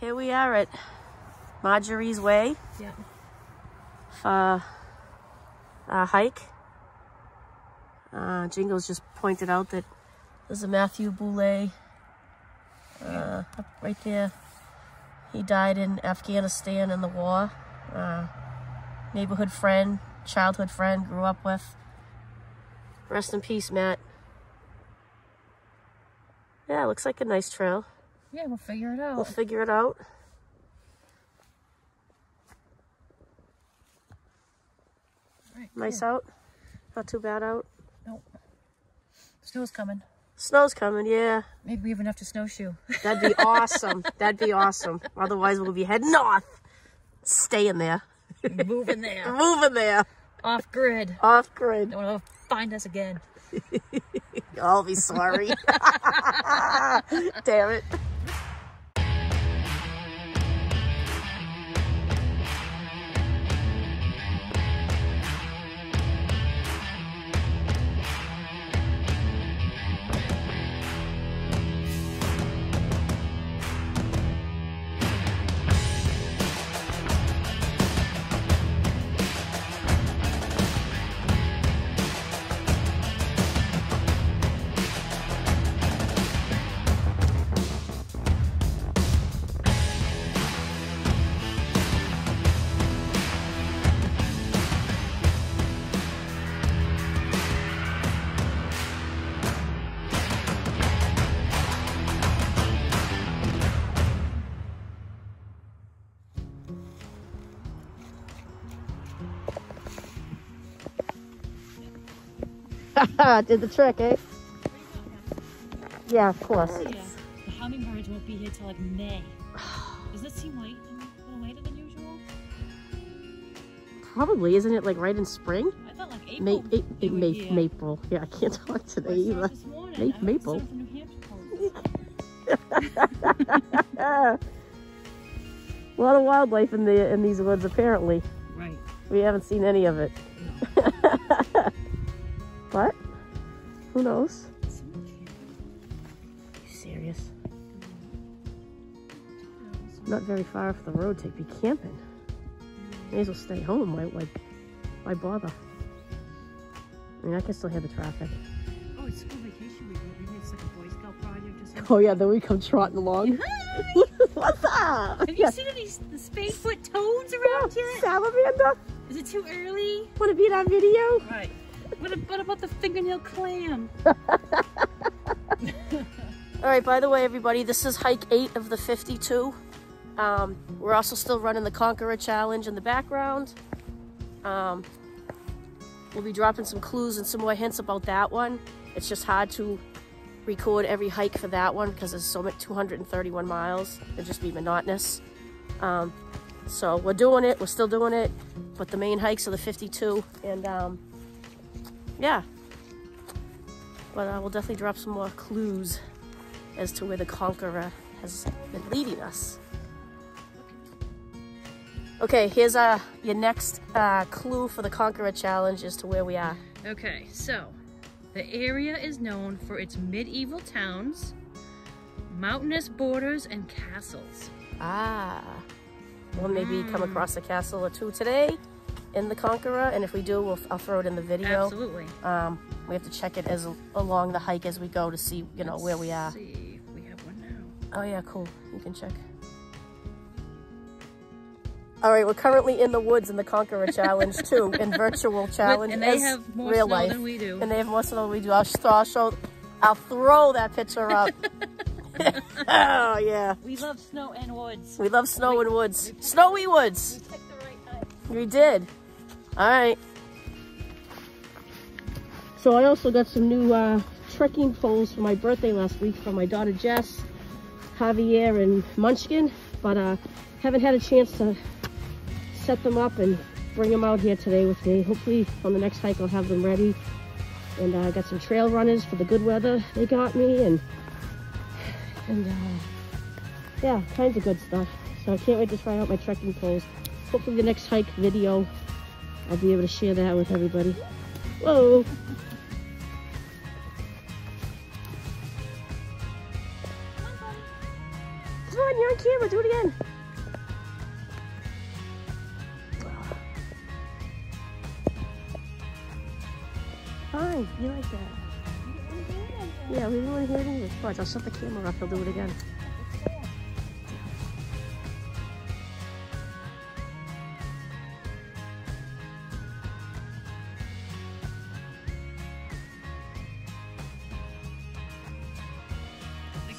Here we are at Marjorie's Way Yeah. for a hike. Uh, Jingles just pointed out that there's a Matthew Boulay uh, right there. He died in Afghanistan in the war. Uh, neighborhood friend, childhood friend, grew up with. Rest in peace, Matt. Yeah, looks like a nice trail. Yeah, we'll figure it out. We'll figure it out. Alright, Nice cool. out. Not too bad out. Nope. Snow's coming. Snow's coming, yeah. Maybe we even have enough to snowshoe. That'd be awesome. That'd be awesome. Otherwise, we'll be heading north. Staying there. Moving there. Moving there. Off grid. Off grid. Don't want to find us again. I'll be sorry. Damn it. Did the trick, eh? Yeah, of course. Yeah. The hummingbirds won't be here till like May. Does this seem late? A little later than usual? Probably, isn't it like right in spring? I thought like May, April. it, it, were May, here. Maple. Yeah, I can't talk I today saw either. this. Ma- I maple. it was from New Hampshire post. A lot of wildlife in the in these woods apparently. Right. We haven't seen any of it. But who knows? Serious? Not very far off the road to be camping. May as well stay home. Why, why, why bother? I mean, I can still hear the traffic. Oh, it's school vacation week. Maybe it's like a Boy Scout project or something. Oh yeah, then we come trotting along. What's up? Have you seen any s- the spade foot toads around yet? Salamander? Is it too early? Want to be in our video? Right. What, what about the fingernail clam? All right, by the way, everybody, this is hike eight of the 52. Um, we're also still running the Conqueror Challenge in the background. Um, we'll be dropping some clues and some more hints about that one. It's just hard to record every hike for that one because there's so much 231 miles. It'd just be monotonous. Um, so we're doing it. We're still doing it. But the main hikes are the 52. And um, yeah. But uh, we'll definitely drop some more clues as to where the Conqueror has been leading us. Okay, here's uh, your next uh, clue for the Conqueror Challenge as to where we are. Okay, so the area is known for its medieval towns, mountainous borders, and castles. Ah. We'll maybe come across a castle or two today in the Conqueror, and if we do, we'll, I'll throw it in the video. Absolutely. Um, we have to check it as along the hike as we go to see, you know, where we are. See if we have one now. Oh yeah, cool. You can check. All right, we're currently in the woods in the Conqueror Challenge too, in virtual challenge. and they have more real snow life. than we do. And they have more snow than we do. I'll, sh- I'll show, I'll throw that picture up. oh yeah, We love snow and woods. we love snow and woods, snowy woods. We picked the right hike. We did. All right. So I also got some new uh, trekking poles for my birthday last week from my daughter Jess, Javier, and Munchkin, but uh, haven't had a chance to set them up and bring them out here today with me. Hopefully on the next hike I'll have them ready. And uh, I got some trail runners for the good weather they got me, and and uh, yeah, kinds of good stuff. So I can't wait to try out my trekking poles. Hopefully the next hike video, I'll be able to share that with everybody. Whoa! Come on, you're on camera. Do it again. Fine, you like that. Yeah, we didn't want to hear it English. Watch, I'll shut the camera off. He'll do it again.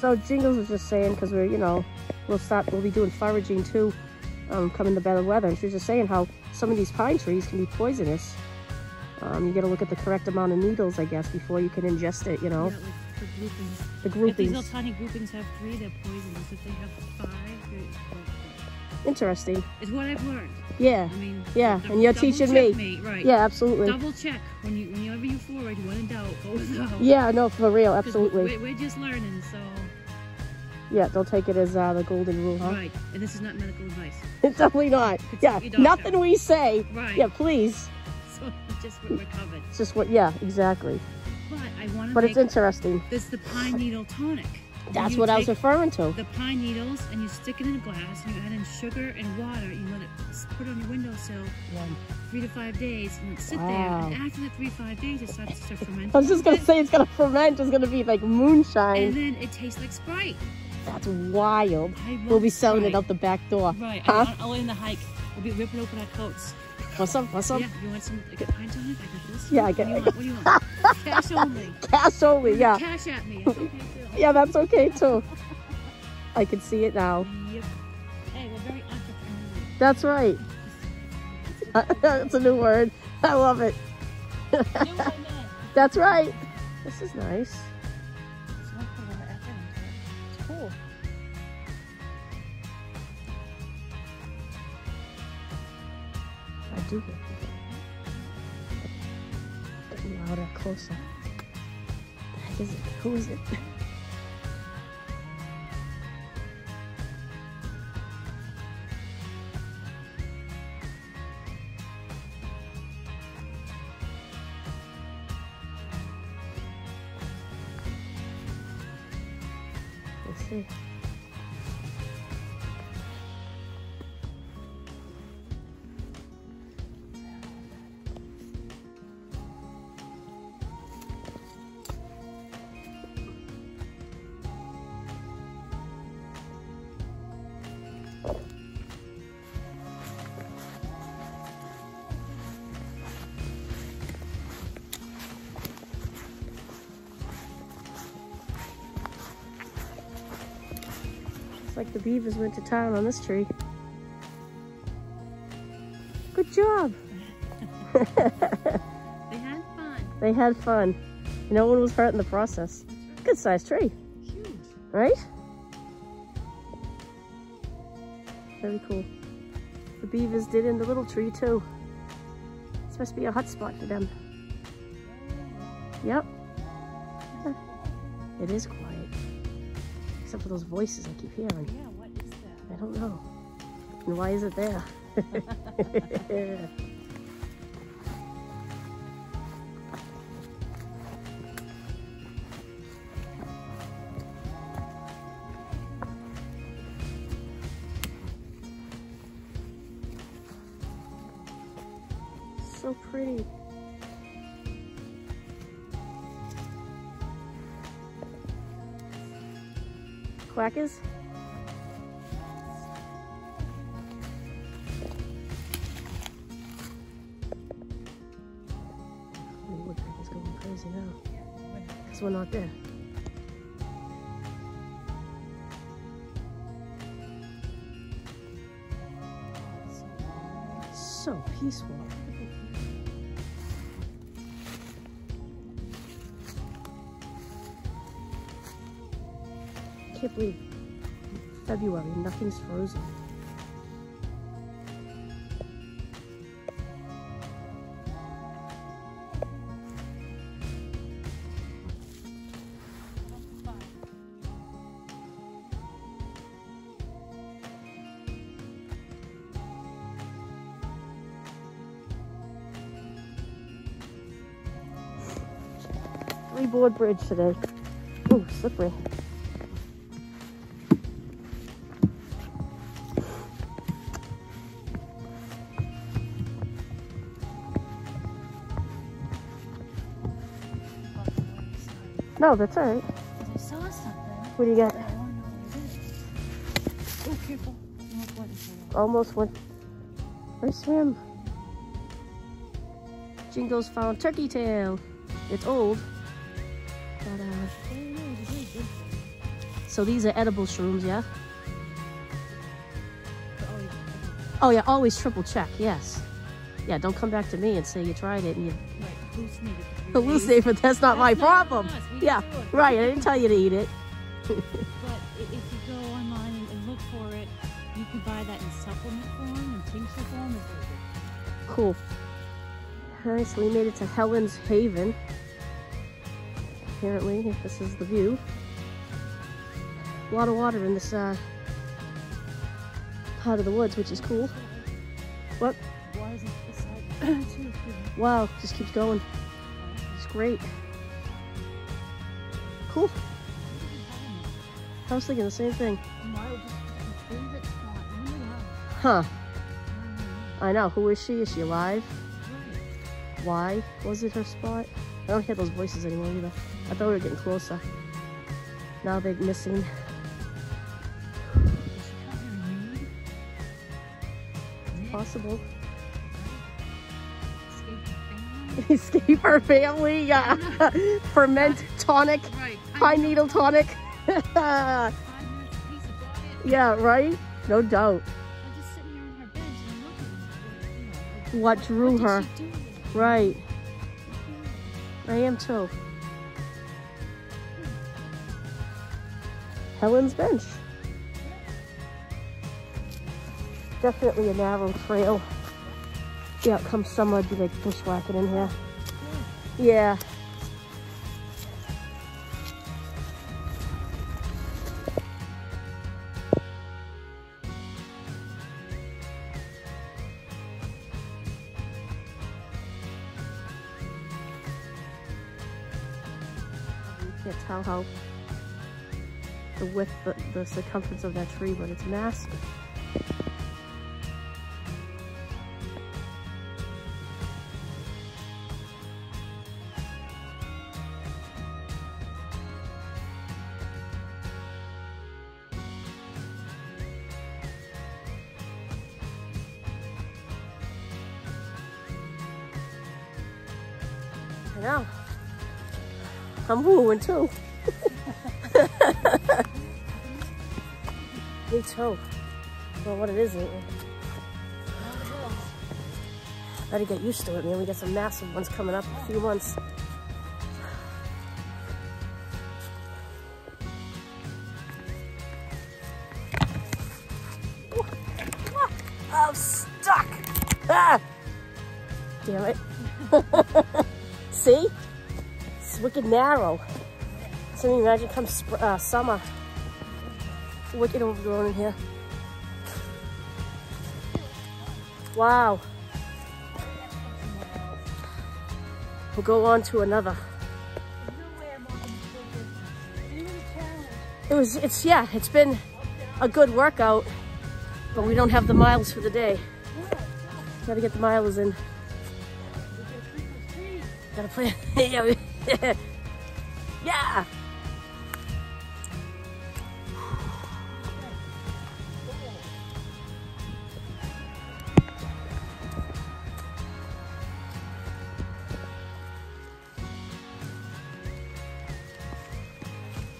So Jingles was just saying, because we're, you know, we'll start, we'll be doing foraging too, um, coming the better weather. And she was just saying how some of these pine trees can be poisonous. Um, you got to look at the correct amount of needles, I guess, before you can ingest it, you know. Yeah, like the groupings. The If these little tiny groupings have three, they're poisonous. If they have five, they're Interesting. It's what I've learned. Yeah. I mean, Yeah, dou- and you're teaching check me. Right. Yeah, absolutely. Double check when you whenever you forward, when in doubt, go. Yeah, no, for real, absolutely. We're, we're just learning, so Yeah, don't take it as uh, the golden rule, huh? right. And this is not medical advice. It's definitely not. Consult Yeah, nothing we say. Right. Yeah, please. So just what we're covered. It's just what, yeah, exactly. But I want to But it's interesting. this the pine needle tonic. That's what I was referring to. The pine needles and you stick it in a glass and you add in sugar and water. You let it put it on your windowsill three to five days and it sit there. And after the three five days, it starts to ferment. I was just gonna And- say it's gonna ferment. It's gonna be like moonshine. And then it tastes like Sprite. That's wild. We'll be selling it out the back door. Right. Huh? I, I'll the hike. We'll be ripping open our coats. What's up? What's up? Yeah. You want some like a pine tonic? I got this. Yeah, I get- you want? What do you want? Cash only. Cash only. Yeah. Cash at me. It's okay too. Yeah, that's okay too. I can see it now. Yep. Hey, we're very entrepreneurial. That's right. That's a new word. I love it. That's right. This is nice. So I'll put a little effort into it. It's cool. I do get louder, closer. The heck is it? Who is it? Let's see. Like the beavers went to town on this tree. Good job. They had fun. They had fun. No one was hurt in the process. Good sized tree, Huge. right? Very cool. The beavers did in the little tree too. It's supposed to be a hot spot for them. Yep. It is quiet. Except for those voices I keep hearing. Yeah, what is that? I don't know. And why is it there? so pretty. Quackers? Woodpecker's going crazy now. Because we're not there. So peaceful. Believe February, nothing's frozen. Three board bridge today. Ooh, slippery. No, that's all right. 'Cause I saw something. What do you got? but I don't know what it is. Oh, careful. Almost went into it. Almost went. Where's swim? Jingles found turkey tail. It's old. But, uh, There it is. It is good. so these are edible shrooms, yeah? Oh, yeah. Oh yeah, always triple check, yes. Yeah, don't come back to me and say you tried it and you Right. Three hallucinate, but that's not my not problem. Yeah, right, I didn't tell you to eat it. But if you go online and, and look for it, you can buy that in supplement form and tincture form. It's very good. Cool. Alright, so we made it to Helen's Haven. Apparently, if this is the view. A lot of water in this uh, part of the woods, which is cool. What? Water's on this side too. excuse me. Wow, just keeps going. Great. Cool. I was thinking the same thing. Huh. I know. Who is she? Is she alive? Why was it her spot? I don't hear those voices anymore either. I thought we were getting closer. Now they're missing. Possible. Escape her family? Ferment tonic. Right. Pine needle tonic. Five minutes a piece of diet. yeah, right? No doubt. I'm just sitting here on her bench and I'm looking. You know, What drew what her. Right. I am too. Helen's Bench. Definitely a narrow trail. Yeah, come summer, I'd be like bushwhacking in here. Yeah. You can't tell how the width, the, the circumference of that tree, but it's massive. Know. I'm wooing too. Me too. Well, what it is, ain't it? Gotta get used to it, man. We got some massive ones coming up in a few months. I'm stuck. Ah! Damn it. See? It's wicked narrow. So you imagine come uh, summer. Wicked overgrown in here. Wow. We'll go on to another. It was, it's, yeah, it's been a good workout, but we don't have the miles for the day. Gotta get the miles in. Gotta play. yeah.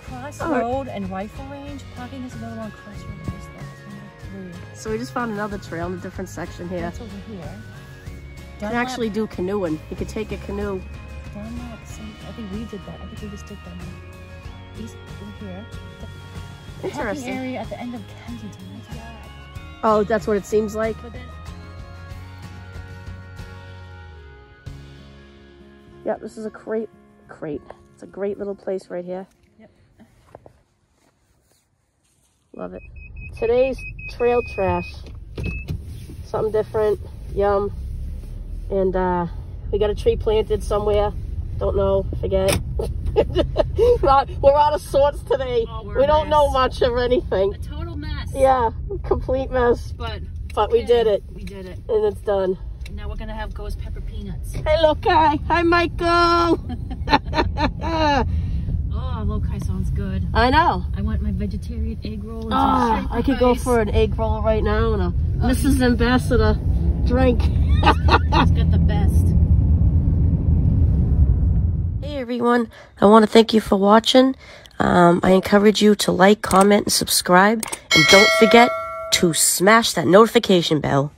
Crossroad and Rifle Range. Parking is available on Crossroad and Rifle Range. Three. So we just found another trail in a different section here. That's over here. You can actually do canoeing. You could take a canoe. Dunlap, some- I think we did that. I think we just did Dunlap. East over here. The parking Interesting. area at the end of Kensington. Oh, that's what it seems like. Yeah, this is a crate. Crate. It's a great little place right here. Yep. Love it. Today's trail trash. Something different. Yum. And uh, we got a tree planted somewhere. Don't know. Forget. we're out- of sorts today. Oh, we don't know much of anything. a total mess. Yeah, complete mess. But But we did it, We did it. and it's done. Now we're gonna have ghost pepper peanuts. Hey, look, hi. Michael. Oh, low-kai sounds good. I know. I want my vegetarian egg roll and Ah, I could go for an egg roll right now and a Mrs. Ambassador drink. It's got the best. Hey everyone, I want to thank you for watching. Um, I encourage you to like, comment, and subscribe. And don't forget to smash that notification bell.